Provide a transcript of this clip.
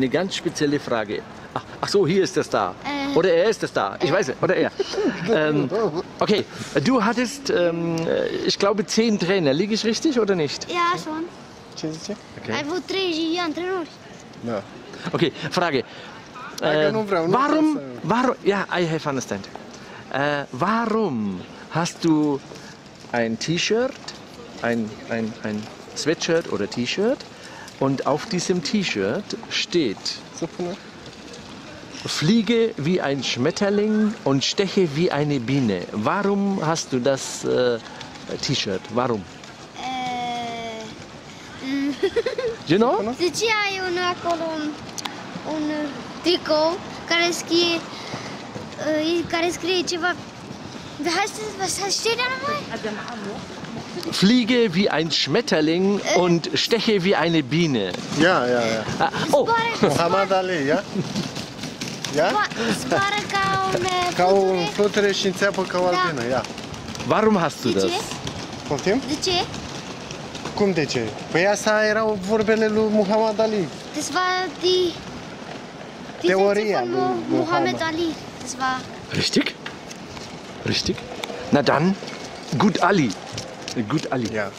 Eine ganz spezielle Frage. Ach, ach so, hier ist der Star. Äh. Oder er ist der Star. Ich weiß nicht. Oder er. ähm, okay, du hattest, ähm, ich glaube, zehn Trainer. Liege ich richtig oder nicht? Ja, schon. 30 antrenori. Da. Okay, Frage. Nu warum, warum, ja, I have understand. Äh, warum hast du ein T-Shirt, ein, ein, ein Sweatshirt oder T-Shirt und auf diesem T-Shirt steht? Fliege wie ein Schmetterling und steche wie eine Biene. Warum hast du das äh, T-Shirt? Warum? You know? de ce ai un acolo un, un tricou care scrie care scrie ceva Wie heißt das? Was steht da nochmal? Fliege wie ein Schmetterling und steche wie eine Biene. Ia, ia, ia. Ah, oh, Muhammad Ali, ia? Ia? zboară, ca un Ca o fluture. fluture și înțeapă ca o Da. albină, ia. warum hast du das? Poftim? De ce? Cum de ce? Păi asta erau vorbele lui Muhammad Ali. Das war die, die Theorie Mo Muhammad Muhammad. Ali. Das war Richtig? Richtig? Na dann, gut Ali. Gut Ali. Ia.